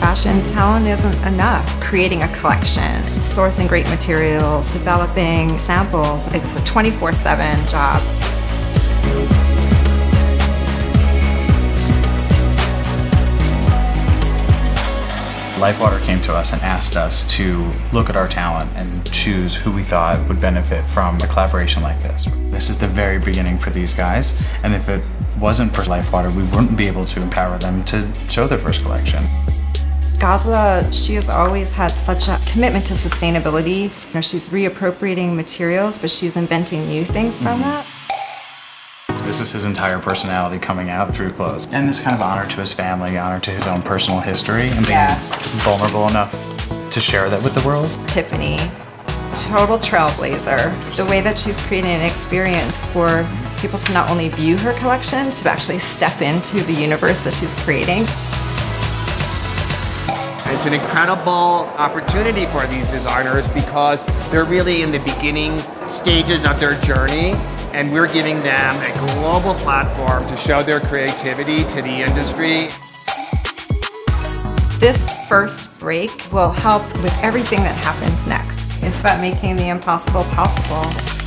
fashion talent isn't enough. Creating a collection, sourcing great materials, developing samples, it's a 24-7 job. LIFEWTR came to us and asked us to look at our talent and choose who we thought would benefit from a collaboration like this. This is the very beginning for these guys, and if it wasn't for LIFEWTR, we wouldn't be able to empower them to show their first collection. Ghazaleh, she has always had such a commitment to sustainability. You know, she's reappropriating materials, but she's inventing new things from mm-hmm. that. This is his entire personality coming out through clothes. And this kind of honor to his family, honor to his own personal history, and being Yeah. vulnerable enough to share that with the world. Tiffany, total trailblazer. The way that she's creating an experience for people to not only view her collection, to actually step into the universe that she's creating. It's an incredible opportunity for these designers because they're really in the beginning stages of their journey and we're giving them a global platform to show their creativity to the industry. This first break will help with everything that happens next. It's about making the impossible possible.